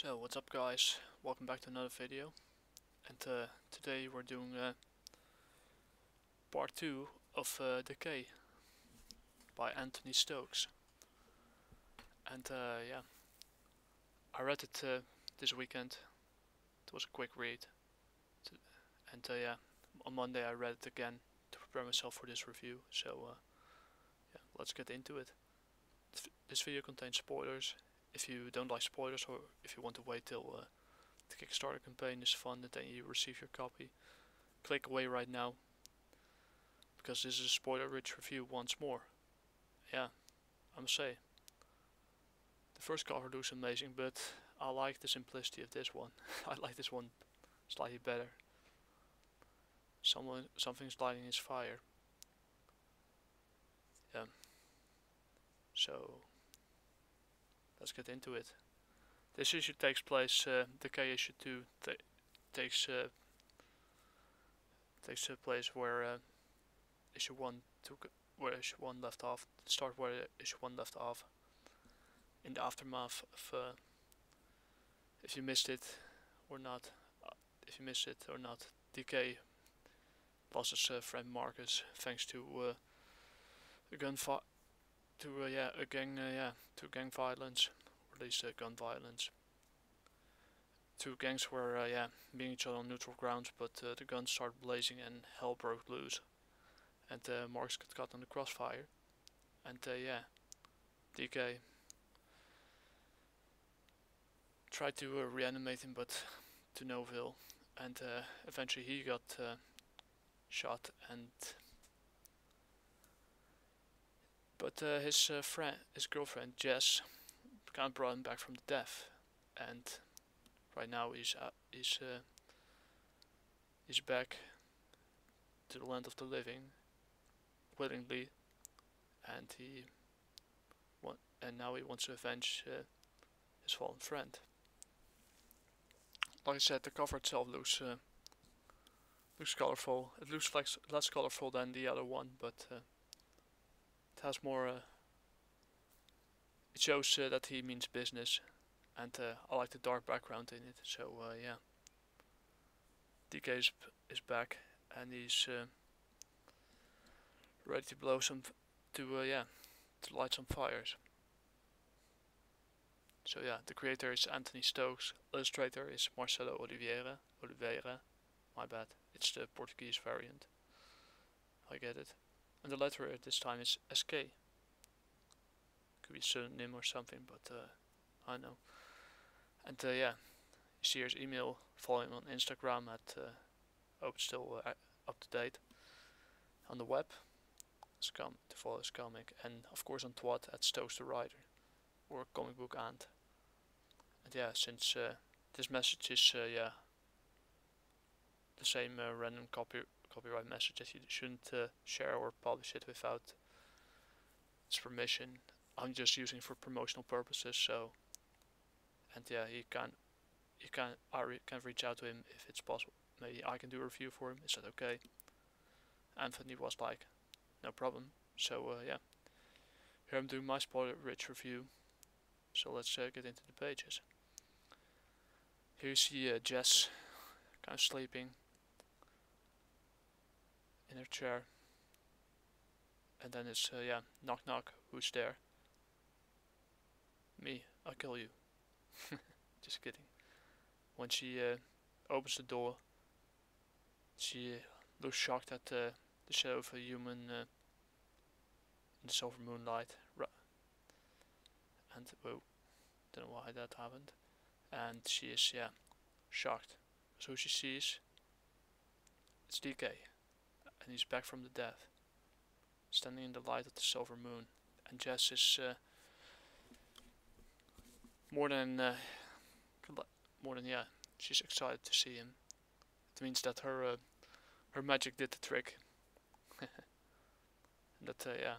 So what's up guys, welcome back to another video. And uh, today we're doing uh, part 2 of uh, Decay by Anthony Stokes. And uh, yeah. I read it uh, this weekend. It was a quick read. And uh, yeah on Monday I read it again to prepare myself for this review. So yeah let's get into it. This video contains spoilers if you don't like spoilers or if you want to wait till uh, the Kickstarter campaign is funded and you receive your copy, click away right now. Because this is a spoiler rich review once more. Yeah, I must say. The first cover looks amazing, but I like the simplicity of this one. I like this one slightly better. Someone, something's lighting his fire. Yeah. So let's get into it. This issue takes place, uh, Decay issue 2 takes uh, takes place where uh, issue 1 took where issue 1 left off, start where issue 1 left off, in the aftermath of, uh, if you missed it or not, uh, if you missed it or not, Decay lost his uh, friend Marcus thanks to uh, a gunfire to uh, yeah a gang uh, yeah to gang violence or at least uh, gun violence. Two gangs were uh, yeah being each other on neutral grounds but uh, the guns started blazing and hell broke loose. And uh, Marcus got caught in the crossfire. And yeah DK tried to reanimate him but to no avail. And eventually he got shot and but uh, his uh, friend, his girlfriend Jess, kind of brought him back from the death, and right now he's uh, he's uh, he's back to the land of the living willingly, and he want and now he wants to avenge uh, his fallen friend. Like I said, the cover itself looks uh, looks colorful. It looks like less colorful than the other one, but uh, it has more. Uh, it shows uh, that he means business, and uh, I like the dark background in it. So uh, yeah, DK is, is back, and he's uh, ready to blow some, to yeah, to light some fires. So yeah, the creator is Anthony Stokes, illustrator is Marcelo Oliveira. Oliveira, my bad, it's the Portuguese variant. I get it. And the letter at this time is SK. Could be pseudonym or something, but uh, I know. And uh, yeah, you see his email following on Instagram at uh, hope it's still uh, up to date on the web. Scum to follow his comic, and of course on Twat at Stokes the Writer or Comic Book Ant. And yeah, since uh, this message is uh, yeah the same uh, random copy copyright messages you shouldn't uh, share or publish it without its permission. I'm just using for promotional purposes, so and yeah, you can you can I re can reach out to him if it's possible. Maybe I can do a review for him. Is that okay? Anthony was like, no problem. So uh, yeah, here I'm doing my spoiler-rich review. So let's uh, get into the pages. Here you see uh, Jess, kind of sleeping in her chair. And then it's, uh, yeah, knock knock, who's there? Me, I'll kill you. Just kidding. When she uh, opens the door, she uh, looks shocked at uh, the shadow of a human uh, in the silver moonlight. and, whoa, don't know why that happened. And she is, yeah, shocked. So she sees, it's DK and he's back from the dead, standing in the light of the silver moon. And Jess is uh, more than uh, more than yeah, she's excited to see him. It means that her uh, her magic did the trick. that uh, yeah,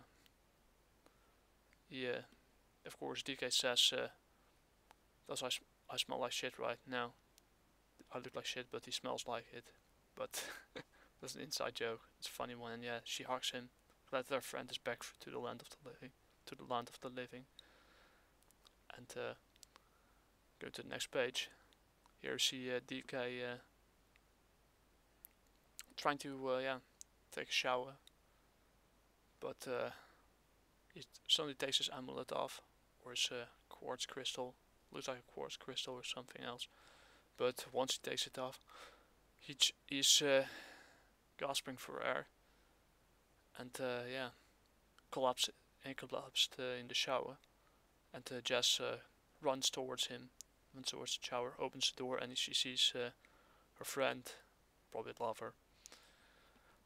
yeah. Of course, DK says, uh, "Does I, sm I smell like shit right now? I look like shit, but he smells like it." But That's an inside joke. It's a funny one, and yeah, she hugs him. Glad that friend is back to the land of the living, to the land of the living. And uh, Go to the next page. Here see uh, DK uh, trying to uh, yeah take a shower, but uh, he suddenly takes his amulet off, or his uh, quartz crystal. Looks like a quartz crystal or something else. But once he takes it off, he he's uh, gasping for air, and uh, yeah, collapsed and collapsed uh, in the shower, and Jess runs towards him, runs towards the shower, opens the door, and she sees her friend, probably lover,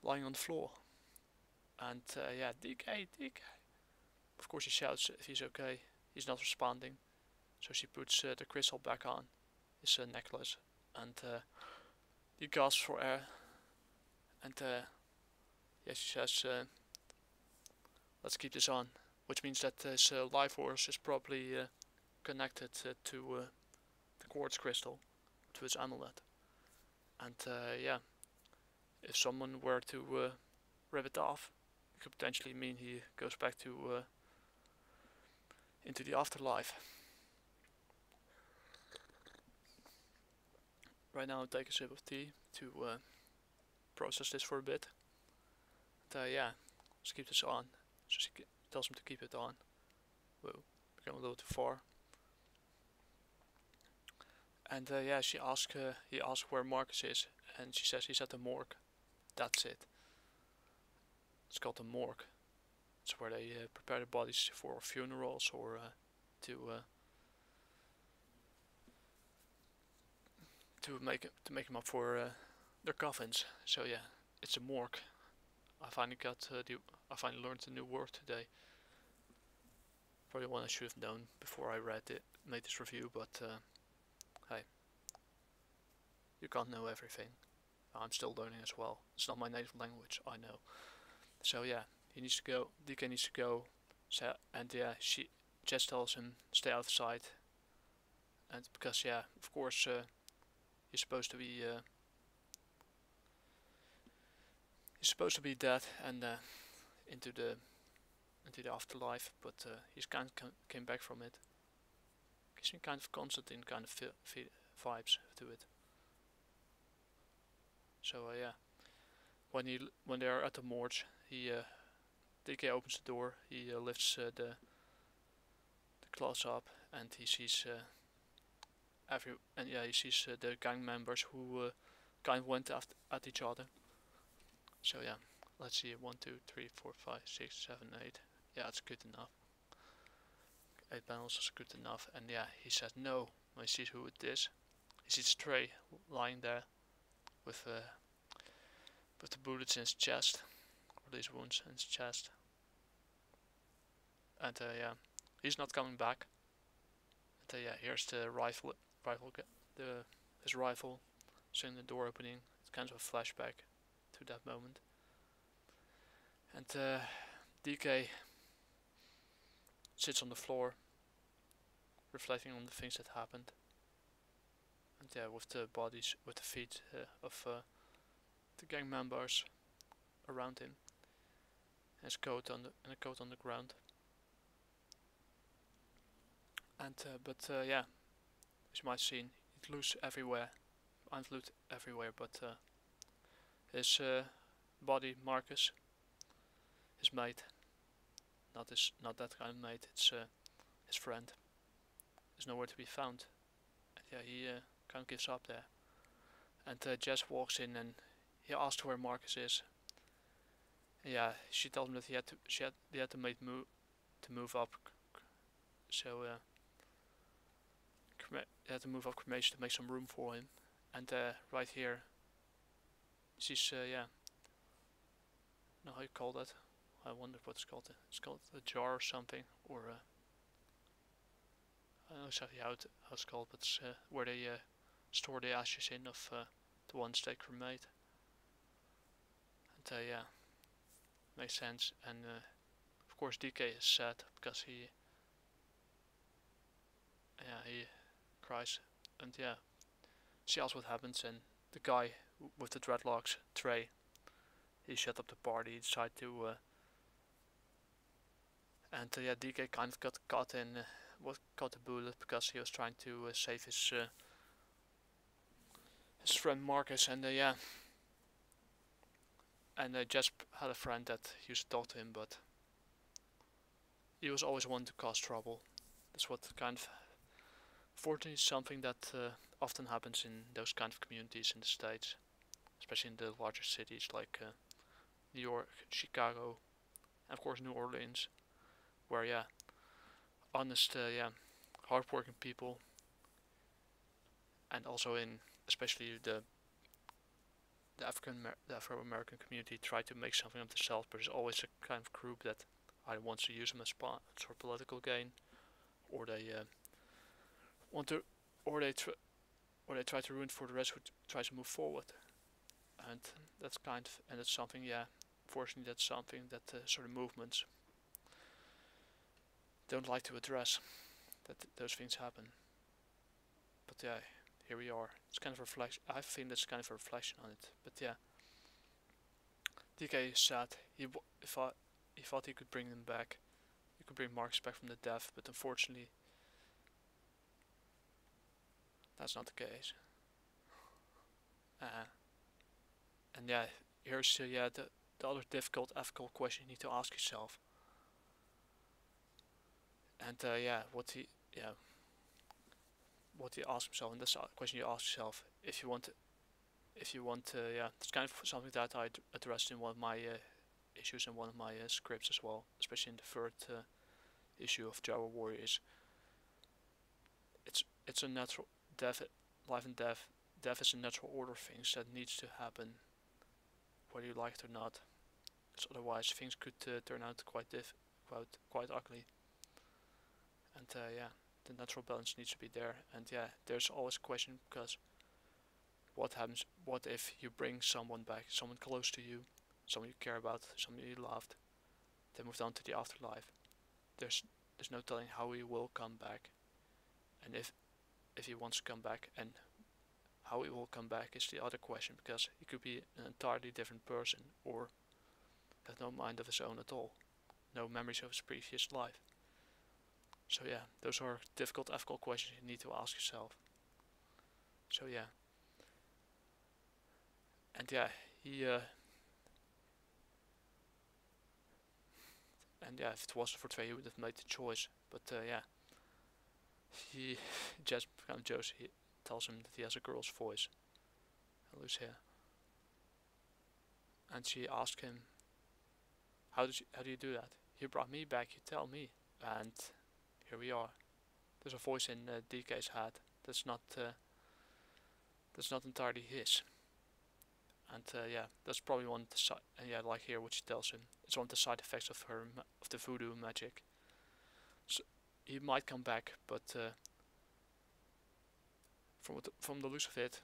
lying on the floor. And uh, yeah, DK, DK. Of course, he shouts if he's okay. He's not responding. So she puts uh, the crystal back on his uh, necklace and uh, he gasps for air. And uh, says, uh, let's keep this on. Which means that his life force is probably connected to the quartz crystal, to his amulet. And uh yeah, if someone were to uh, rip it off, it could potentially mean he goes back to uh, into the afterlife. Right now, I'll take a sip of tea to uh, process this for a bit. And, uh, yeah, let's keep this on. So she tells him to keep it on. Whoa, become a little too far. And uh, yeah, she asks, uh, he asks where Marcus is, and she says he's at the morgue. That's it. It's called the morgue. It's where they uh, prepare the bodies for funerals or uh, to uh, to make to make them up for their coffins. So yeah, it's a morgue. I finally got uh, the I finally learned a new word today. Probably one I should have known before I read it, made this review, but uh, hey, you can't know everything. I'm still learning as well. It's not my native language, I know. So yeah, he needs to go. DK needs to go. So and yeah, she just tells him stay outside. And because yeah, of course, uh, he's supposed to be. Uh, he's supposed to be dead and uh, into the into the afterlife, but uh, he's kind of came back from it. Gives me kind of Constantine kind of vibes to it. So uh, yeah, when he when they are at the morgue, he uh, DK opens the door. He uh, lifts uh, the the cloths up, and he sees uh, every and yeah he sees uh, the gang members who kind of went after at each other. So yeah, let's see one, two, three, four, five, six, seven, eight. Yeah, it's good enough. Eight panels is good enough, and yeah, he says no. When he sees who it is, he sees Trey lying there with uh, with the bullets in his chest, or these wounds in his chest. And uh, yeah, he's not coming back. And uh, yeah, here's the rifle, rifle, the his rifle, seeing the door opening. It's kind of a flashback to that moment. And uh, DK sits on the floor, reflecting on the things that happened and yeah, with the bodies, with the feet uh, of uh, the gang members around him, and his coat on the and a coat on the ground. And uh, but uh, yeah, as you might have seen, it loose everywhere, unflued everywhere. But uh, his uh, body, Marcus, his mate, not his, not that kind of mate. It's his friend. Is nowhere to be found. And yeah, he kind of gives up there. And uh, Jess walks in and he asks where Marcus is. yeah, she tells him that he had to she had they had to make move to move up. So uh, had to move up cremation to make some room for him. And uh, right here, she's uh, yeah. Know how you call that? I wonder what it's called. It's called a jar or something, or uh, I don't know exactly how, it, how it's called, but it's uh, where they uh, store the ashes in of the ones they cremate. And yeah, makes sense. And of course DK is sad because he, yeah, he cries. And yeah, see else what happens. And the guy with the dreadlocks, Trey, he shut up the party. He decided to. Uh, and uh, yeah, DK kind of got caught in uh, what caught a bullet because he was trying to uh, save his uh, his friend Marcus, and uh, yeah, and uh, Jasp had a friend that used to talk to him, but he was always one to cause trouble. That's what kind of, fortunately, something that uh, often happens in those kind of communities in the states, especially in the larger cities like uh, New York, Chicago, and of course New Orleans, where yeah, honest, uh, yeah, hardworking people, and also in especially the the African the Afro American community try to make something of themselves, but there's always a kind of group that either wants to use them as for political gain, or they uh, want to, or they tr or they try to ruin for the rest who tries to move forward, and that's kind of and that's something yeah, fortunately that's something that uh, sort of movements don't like to address that th those things happen. But yeah, here we are. It's kind of a reflection. I think that's kind of a reflection on it. But yeah, DK said he thought he thought he could bring them back. He could bring Marcus back from the death, but unfortunately, that's not the case. Uh, and yeah, here's uh, yeah the the other difficult ethical question you need to ask yourself. And uh, yeah, what he yeah what you ask yourself, and that's the question you ask yourself. If you want, to, if you want, to, yeah, it's kind of something that I addressed in one of my uh, issues in one of my uh, scripts as well, especially in the third uh, issue of Java Warriors. It's it's a natural death, life and death. Death is a natural order of things that needs to happen, whether you like it or not. Because otherwise, things could uh, turn out quite diff, quite quite ugly. And uh, yeah the natural balance needs to be there and yeah there's always a question because what happens what if you bring someone back someone close to you someone you care about someone you loved they moved on to the afterlife there's there's no telling how he will come back and if if he wants to come back and how he will come back is the other question because he could be an entirely different person or have no mind of his own at all no memories of his previous life so yeah, those are difficult ethical questions you need to ask yourself. So yeah. And yeah, he uh, and yeah, if it wasn't for Trey, he would have made the choice. But uh, yeah, he just kind of jokes. He tells him that he has a girl's voice loose hair. And she asked him, "How did you, how do you do that? You brought me back. You tell me." And here we are. There's a voice in uh, DK's head that's not uh, that's not entirely his. And uh, yeah, that's probably one of the side. And yeah, like here, what she tells him, it's one of the side effects of her of the voodoo magic. So he might come back, but uh, from the, from the looks of it,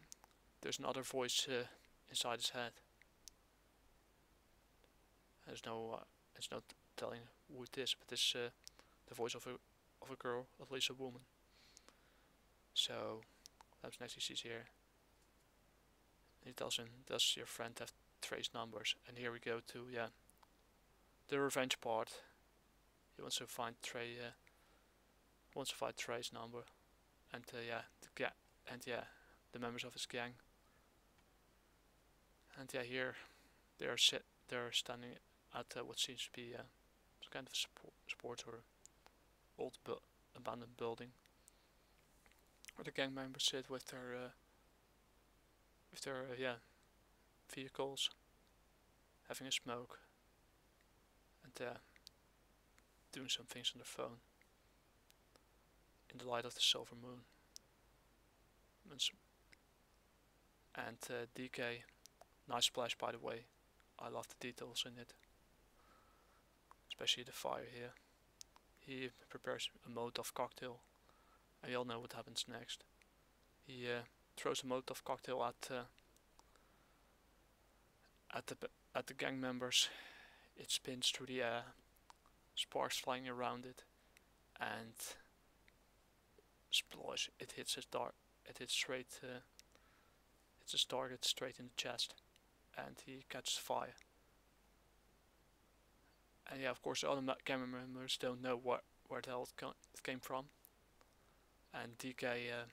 there's another voice uh, inside his head. There's no, uh, it's not telling who it is, but it's uh, the voice of a of a girl, at least a woman. So that's next he sees here. He tells him, does your friend have Trey's numbers? And here we go to, yeah, the revenge part. He wants to find Trey, uh, wants to find Trey's number. And uh, yeah, the ga and yeah, the members of his gang. And yeah, here they are sit, they're standing at uh, what seems to be uh, some kind of sport, sport or old bu abandoned building where the gang members sit with their uh, with their uh, yeah vehicles having a smoke and uh, doing some things on their phone in the light of the silver moon and uh, DK nice splash by the way I love the details in it especially the fire here he prepares a Molotov cocktail. And we all know what happens next. He uh, throws a Molotov cocktail at uh, at the at the gang members. It spins through the air, sparks flying around it, and splosh! It hits his dark. It hits straight. Uh, hits his target straight in the chest, and he catches fire. And yeah, of course, the other camera members don't know what where the hell it, came from. and DK uh,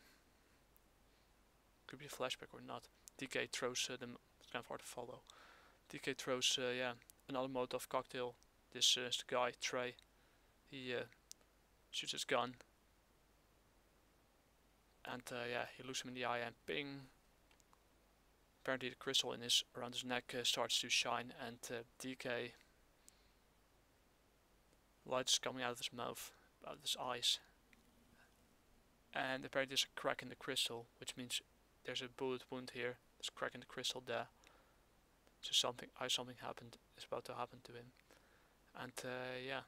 could be a flashback or not. DK throws uh, them. It's kind of hard to follow. DK throws uh, yeah another Molotov cocktail. This uh, is the guy Trey. He uh, shoots his gun, and uh, yeah, he looks him in the eye and ping. Apparently, the crystal in his around his neck uh, starts to shine, and uh, DK lights coming out of his mouth, out of his eyes, and apparently there's a crack in the crystal, which means there's a bullet wound here. There's a crack in the crystal there. So something, I something happened is about to happen to him, and uh, yeah.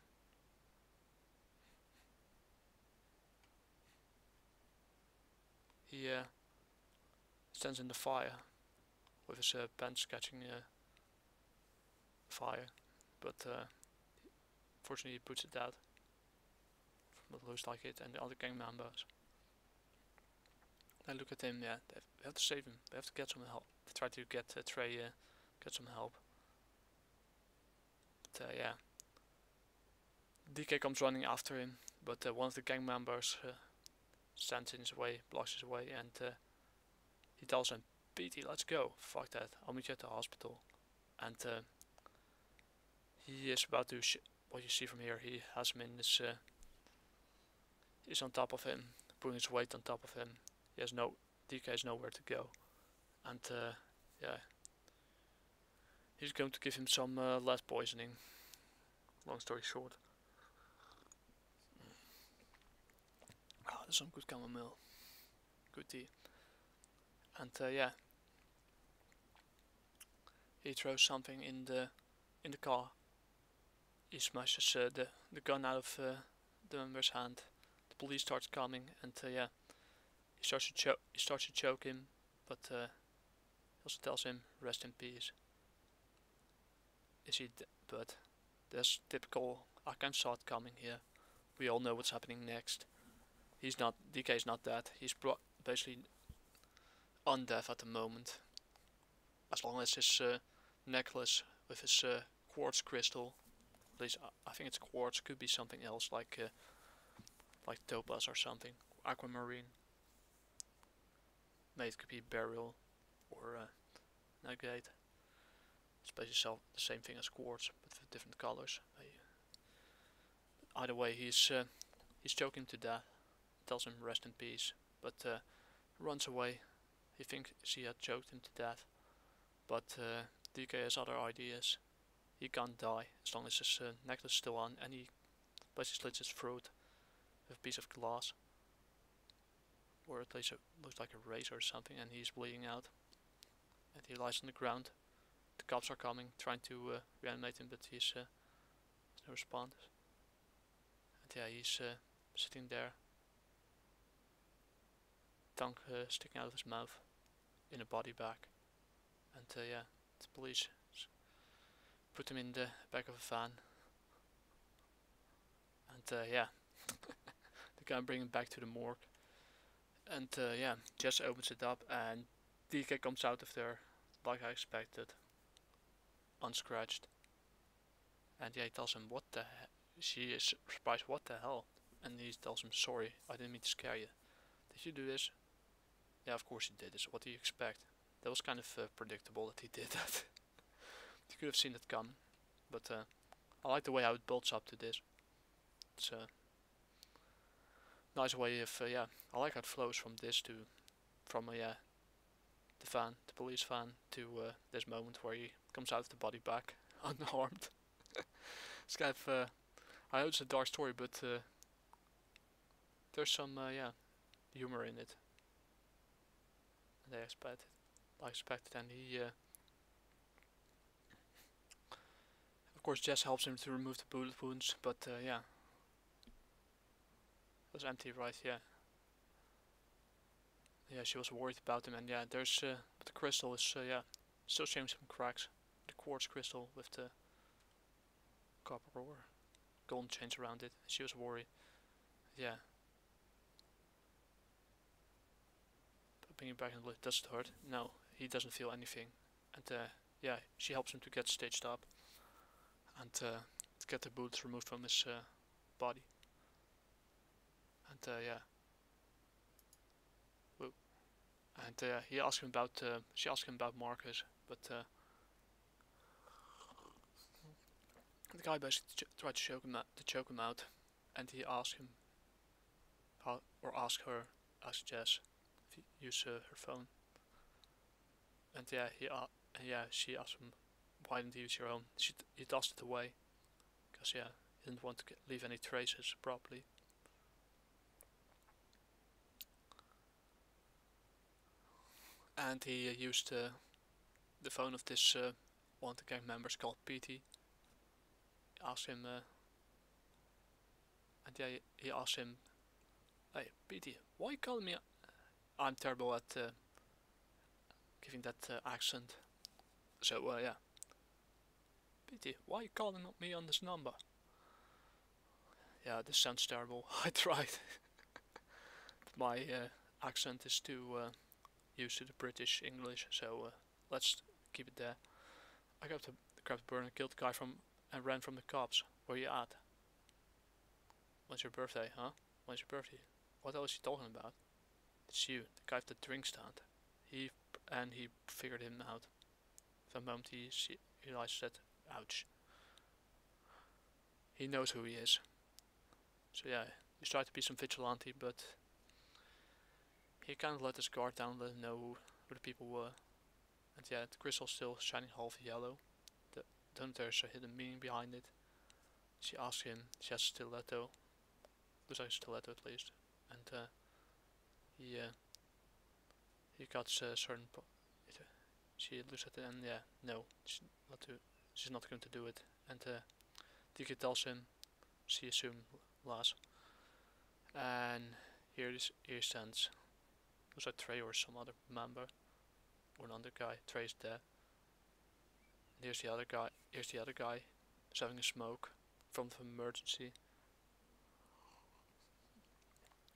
He uh, stands in the fire with his uh, pants catching uh, fire, but uh, fortunately he puts it out. But looks like it, and the other gang members. They look at him. Yeah, they have to save him. They have to get some help. They try to get uh, Trey, uh, get some help. But uh, yeah, DK comes running after him, but uh, one of the gang members uh, stands in his way, blocks his way, and uh, he tells him, "Petey, let's go. Fuck that. I'll meet you at the hospital." And uh, he is about to. what you see from here, he has him in his. Uh, is on top of him, putting his weight on top of him. He has no. DK has nowhere to go, and uh, yeah, he's going to give him some uh, lead poisoning. Long story short. Some good chamomile. Good tea. And uh, yeah. He throws something in the in the car. He smashes uh, the the gun out of uh, the member's hand. The police starts coming, and uh, yeah, he starts to choke. He starts to choke him, but uh, he also tells him, "Rest in peace." Is he? But there's typical. I can saw coming here. We all know what's happening next. He's not. DK is not dead. He's basically on death at the moment. As long as his uh, necklace with his uh, quartz crystal, at least I think it's quartz, could be something else like uh, like topaz or something, aquamarine. Maybe it could be beryl or uh, agate. It's basically the same thing as quartz, but with different colors. Either way, he's uh, he's choking to death. Tells him rest in peace, but uh, runs away he thinks she had choked him to death, but uh, DK has other ideas. He can't die as long as his uh, necklace is still on, and he basically slits his throat with a piece of glass, or at least it looks like a razor or something, and he's bleeding out. And he lies on the ground. The cops are coming, trying to uh, reanimate him, but he's uh, no response. And yeah, he's uh, sitting there, tongue uh, sticking out of his mouth in a body bag. And yeah, the police put him in the back of a van. And uh, yeah, they can bring him back to the morgue. And uh, yeah, Jess opens it up and DK comes out of there like I expected. Unscratched. And yeah, he tells him what the She is surprised, what the hell? And he tells him, sorry, I didn't mean to scare you. Did you do this? Yeah, of course he did this. What do you expect? That was kind of uh, predictable that he did that. you could have seen it come. But uh, I like the way how it builds up to this. It's a uh, nice way of, uh, yeah, I like how it flows from this to, from, uh, yeah, the fan, the police fan, to this moment where he comes out of the body back unharmed. it's kind of, uh, I know it's a dark story, but uh, there's some, uh, yeah, humor in it they expected. I expected, and he, uh, of course, Jess helps him to remove the bullet wounds, but uh, yeah, it was empty, right? Yeah, yeah, she was worried about him, and yeah, there's, uh, the crystal is, uh, yeah, still showing some cracks. The quartz crystal with the copper or golden chains around it. She was worried. Yeah, bring him back and does it hurt? No, he doesn't feel anything. And uh, yeah, she helps him to get stitched up and uh, get the bullets removed from his uh, body. And uh, yeah, and uh, he asked him about uh, she asked him about Marcus, but the guy basically tried to choke him out, to choke him out, and he asked him how or asked her, asked Jess, use uh, her phone, and yeah, he uh, yeah she asked him why didn't he use your own? She he tossed it away, cause yeah, he didn't want to get, leave any traces properly. and he uh, used uh, the phone of this uh, one of the gang members called Petey. Asked him, uh, and yeah, he asked him, "Hey, Petey, why you calling me?" I'm terrible at uh, giving that uh, accent, so yeah. Pity, why are you calling me on this number? Yeah, this sounds terrible. I tried. My accent is too used to the British English, so uh, let's keep it there. I grabbed the, grabbed the burner, killed the guy from, and ran from the cops. Where you at? When's your birthday, huh? When's your birthday? What else is he talking about? It's you, the guy at the drink stand. He and he figured him out. The moment he realized that, ouch. He knows who he is. So yeah, he tried to be some vigilante, but he kind of let his guard down, let him know who, the people were. And yeah, the crystal's still shining half yellow. The, then there's a hidden meaning behind it. She asks him, she has a stiletto. Looks like stiletto at least. And uh, he, uh, he got a certain... It, uh, she looks at it and yeah, no, she's not, to, she's not going to do it. And uh, DK tells him, she assumed Laz. And here, this, here stands was that Trey or some other member? Or another guy. Trey's there. And here's the other guy. Here's the other guy. He's having a smoke from the emergency.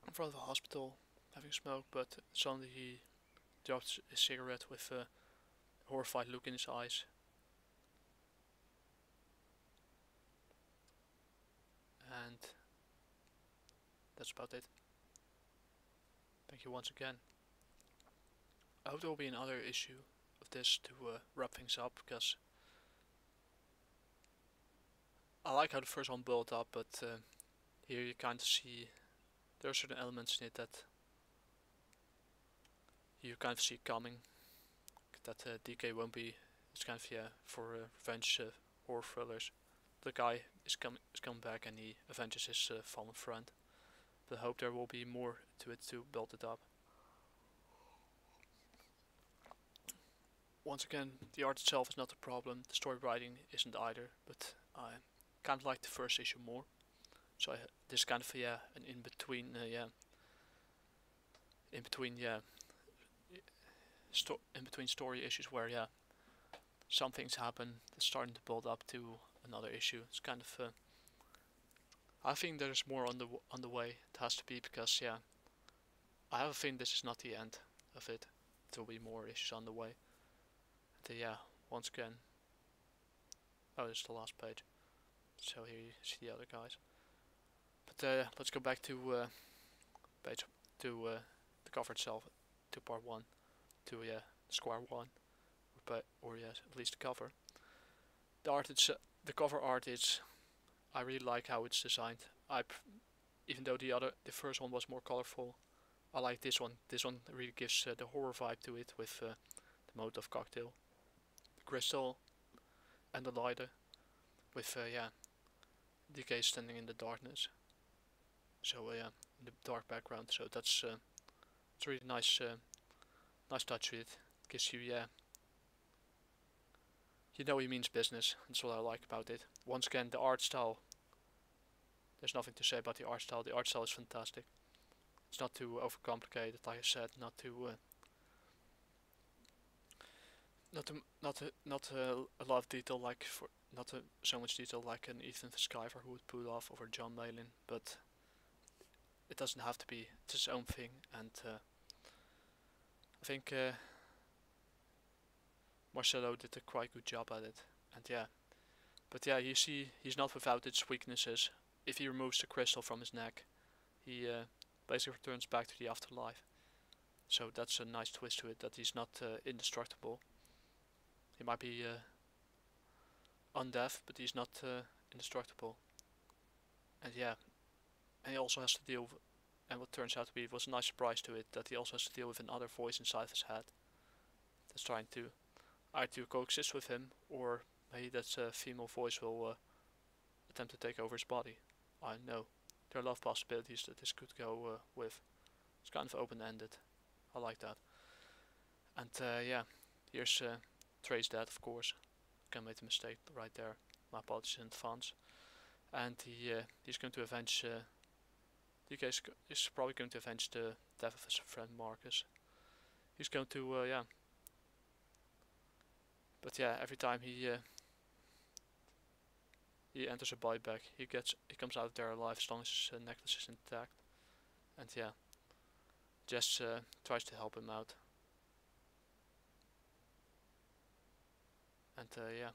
In front of the hospital, having smoke, but suddenly he drops his cigarette with a horrified look in his eyes. And that's about it. Thank you once again. I hope there will be another issue of this to uh, wrap things up because I like how the first one built up, but uh, here you kind of see there are certain elements in it that you kind of see coming. That uh, DK won't be. It's kind of yeah for uh, revenge uh, horror thrillers. The guy is coming is coming back and he avenges his uh, fallen friend. But I hope there will be more to it to build it up. once again, the art itself is not the problem, the story writing isn't either, but I kind of like the first issue more. So I, this kind of yeah, an in between uh, yeah, in between yeah, in between story issues where yeah, some things happen that's starting to build up to another issue. It's kind of uh, I think there's more on the on the way. It has to be because yeah, I have a feeling this is not the end of it. There will be more issues on the way the, yeah, once again, oh, it's the last page. So here you see the other guys. But uh, let's go back to uh, page to uh, the cover itself, to part one, to yeah, square one, but or yes, at least the cover. The art, it's uh, the cover art is, I really like how it's designed. I, even though the other, the first one was more colorful, I like this one. This one really gives uh, the horror vibe to it with uh, the Molotov cocktail the crystal and the lighter with uh, yeah DK standing in the darkness so uh, yeah the dark background so that's uh, it's really nice uh, nice touch with. It gives you yeah. You know he means business. That's what I like about it. Once again the art style. There's nothing to say about the art style. The art style is fantastic. It's not too overcomplicated like I said. Not too uh, not a, not a, not a, a, lot of detail like for not a, so much detail like an Ethan Skyver who would pull off over John Malin, but it doesn't have to be. It's his own thing, and uh, I think uh, Marcelo did a quite good job at it. And yeah, but yeah, you see, he's not without its weaknesses. If he removes the crystal from his neck, he uh, basically returns back to the afterlife. So that's a nice twist to it, that he's not uh, indestructible. He might be uh, undeaf, but he's not uh, indestructible. And yeah, and he also has to deal with, and what turns out to be was a nice surprise to it, that he also has to deal with another voice inside his head that's trying to either coexist with him, or maybe that uh, female voice will uh, attempt to take over his body. I know. There are a lot of possibilities that this could go uh, with. It's kind of open-ended. I like that. And uh, yeah, here's uh, Trey's dad, of course. Can make a mistake right there. My apologies in advance. And he uh, he's going to avenge. Uh, the guy is probably going to avenge the death of his friend Marcus. He's going to uh, yeah. But yeah, every time he uh, he enters a buyback, he gets he comes out there alive as long as his uh, necklace is intact. And yeah, Jess uh, tries to help him out. And uh, yeah,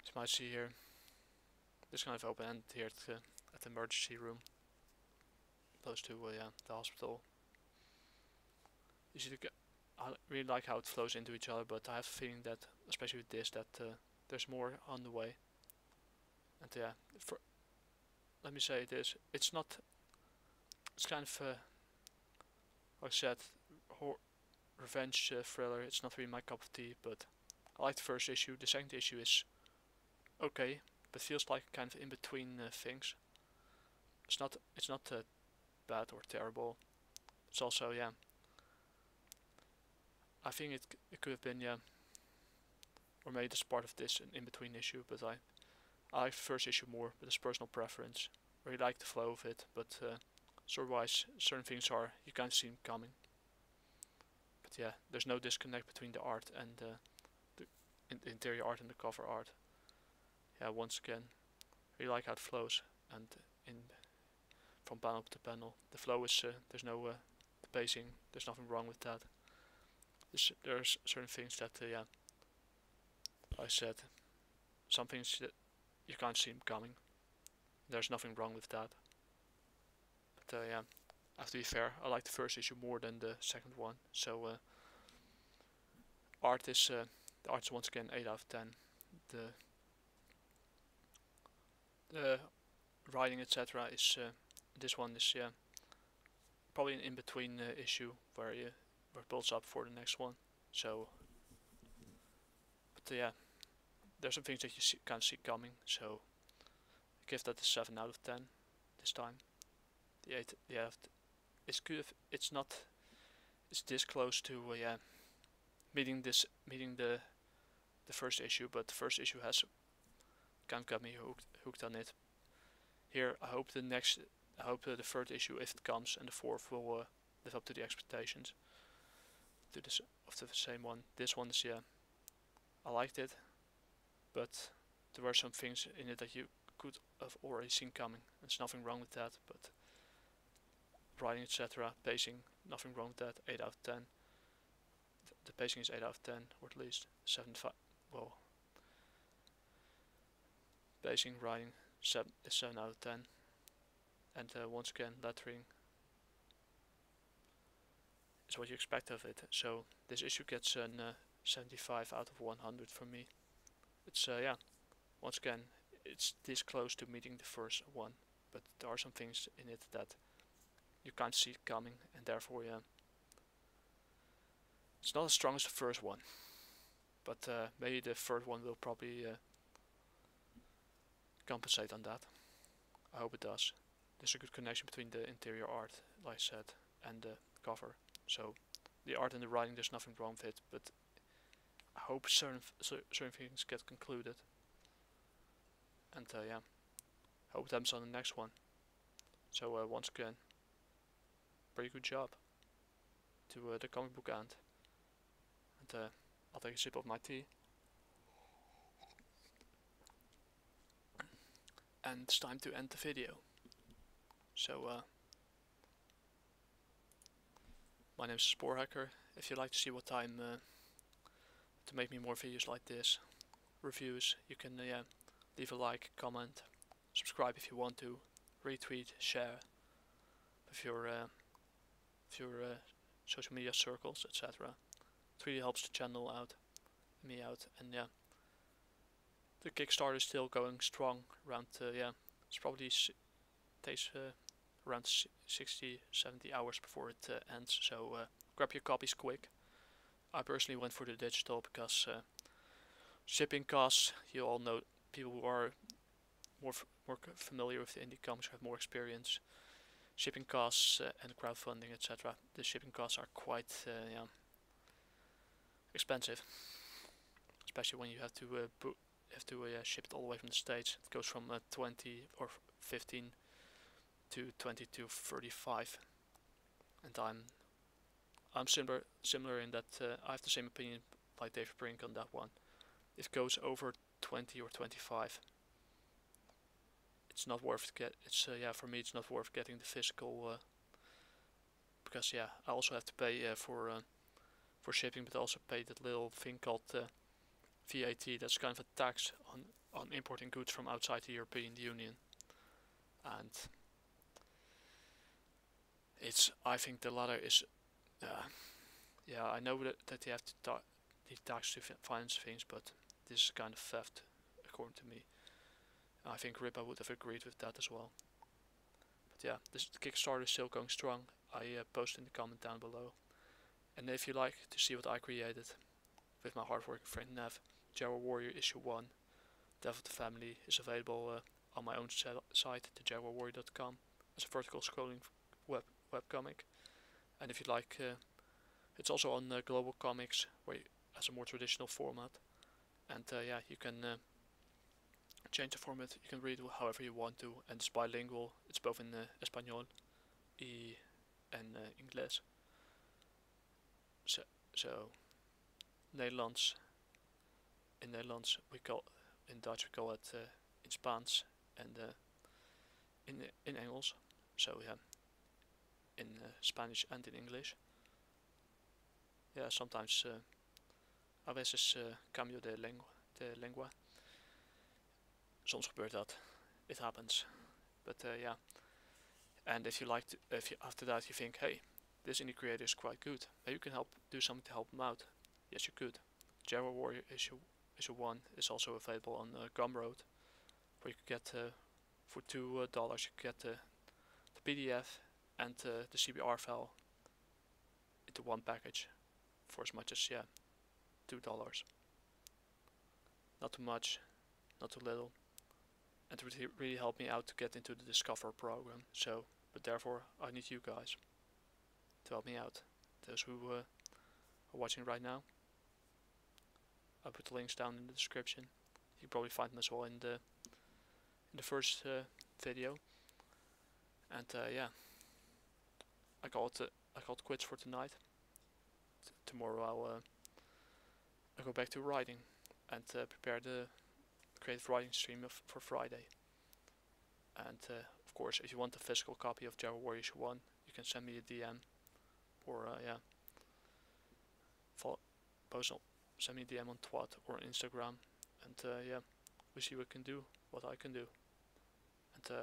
as you might see here, this kind of open end here at, uh, at the emergency room. Close two were yeah, the hospital. You see, I really like how it flows into each other, but I have a feeling that, especially with this, that uh, there's more on the way. And yeah, for let me say this, it's not, it's kind of, uh, like I said, revenge uh, thriller, it's not really my cup of tea, but I like the first issue, the second issue is okay, but feels like kind of in between uh, things. It's not, it's not bad or terrible, it's also, yeah, I think it, it could have been, yeah, or maybe it's part of this an in-between issue, but I I like the first issue more, but it's personal preference. I really like the flow of it, but uh, story-wise, certain things are, you can't see them coming. But yeah, there's no disconnect between the art and uh, the, in the interior art and the cover art. Yeah, once again, really like how it flows, and in from panel to panel, the flow is, uh, there's no uh, pacing, there's nothing wrong with that. There's, there's certain things that, uh, yeah, I said, some things that you can't see him coming. There's nothing wrong with that. But uh, yeah, I have to be fair, I like the first issue more than the second one. So uh, art is uh, the once again 8 out of 10. The the writing etc. is uh, this one is yeah probably an in between uh, issue where you where it builds up for the next one. So, but uh, yeah there's some things that you see, can't see coming, so I give that a 7 out of 10 this time. The 8, yeah, it's good if it's not, it's this close to, uh, yeah, meeting this, meeting the, the first issue, but the first issue has kind of got me hooked, hooked on it. Here, I hope the next, I hope uh, the third issue, if it comes, and the fourth will uh, live up to the expectations. To this of the same one. This one is yeah, I liked it but there were some things in it that you could have already seen coming. There's nothing wrong with that, but writing, etc., pacing, nothing wrong with that. 8 out of 10. The pacing is 8 out of 10, or at least 7, 5, well, pacing, writing, 7, 7 out of 10. And uh, once again, lettering is what you expect of it. So this issue gets an uh, 75 out of 100 from me. It's uh, yeah once again it's this close to meeting the first one but there are some things in it that you can't see coming and therefore yeah it's not as strong as the first one but uh, maybe the third one will probably uh, compensate on that. I hope it does there's a good connection between the interior art like I said and the cover so the art and the writing there's nothing wrong with it but I hope certain certain things get concluded. And uh, yeah, hope them's on the next one. So uh, once again, pretty good job to uh, the Comic Book Ant. And uh, I'll take a sip of my tea. And it's time to end the video. So uh, my name is Spore Hacker. If you'd like to see what I'm uh, to make me more videos like this, reviews, you can uh, yeah, leave a like, comment, subscribe if you want to, retweet, share with your uh, with your uh, social media circles, etc. It really helps the channel out, me out, and yeah. The Kickstarter is still going strong. Around uh, yeah, it's probably takes uh, around 60, 70 hours before it uh, ends. So uh, grab your copies quick. I personally went for the digital because uh, shipping costs. You all know people who are more more familiar with the indie comics have more experience. Shipping costs uh, and crowdfunding, etc. The shipping costs are quite uh, yeah, expensive, especially when you have to uh, have to ship it all the way from the states. It goes from uh, 20 or 15 to 20 to 35, and I'm I'm similar similar in that uh, I have the same opinion like David Brink on that one. If it goes over 20 or 25, it's not worth get. It's uh, yeah for me it's not worth getting the physical uh, because yeah I also have to pay uh, for uh, for shipping, but also pay that little thing called uh, VAT. That's kind of a tax on on importing goods from outside the European Union, and it's I think the latter is uh, yeah I know that that you have to ta need tax to finance things, but this is kind of theft according to me. I think Ripa would have agreed with that as well. But yeah, this Kickstarter is still going strong. I uh, post in the comment down below. And if you like to see what I created with my hardworking friend Nev, Jera Warrior issue 1, Death of the Family is available uh, on my own site, thejerawarrior.com, as a vertical scrolling webcomic. And if you like, uh, it's also on uh, Global Comics, where you, as a more traditional format. And uh, yeah, you can uh, change the format. You can read however you want to, and it's bilingual. It's both in uh, Espanol y and English. So, so Nederlands. In Nederlands we call, in Dutch we call it in Spaans and in in Engels. So yeah, in uh, Spanish and in English. Yeah, sometimes uh, a veces uh, cambio de lengua, de lengua soms gebeurt dat. It happens. But uh, yeah. And if you like, to, if you, after that you think, hey, this indie creator is quite good, maybe you can help do something to help him out. Yes, you could. Jera Warrior issue issue one is also available on uh, Gumroad, where you could get uh, for two uh, dollars you could get the PDF and uh, the CBR file into one package for as much as yeah two dollars. Not too much, not too little and it would really help me out to get into the Discover program. So, but therefore I need you guys to help me out. Those who uh, are watching right now, I put the links down in the description. You probably find them as well in the in the first uh, video. And uh, yeah, I call it uh, I call it quits for tonight. T tomorrow I'll uh, I go back to writing and uh, prepare the creative writing stream of, for Friday. And uh, of course, if you want a physical copy of Jera Warriors 1, you can send me a DM or uh, yeah, follow, post on, send me a DM on Twat or Instagram, and uh, yeah, we see what can do, what I can do. And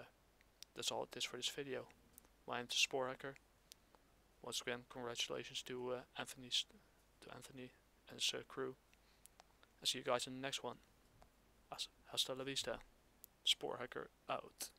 that's all it is for this video. My name is Spoorhacker. Once again, congratulations to uh, Anthony's, to Anthony and his uh, crew. I'll see you guys in the next one. Hasta la vista. Spoorhacker out.